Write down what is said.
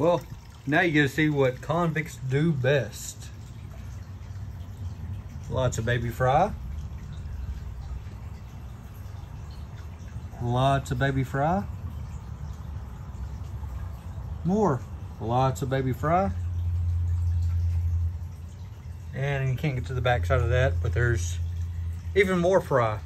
Well, now you get to see what convicts do best. Lots of baby fry. Lots of baby fry. More. Lots of baby fry. And you can't get to the back side of that, but there's even more fry.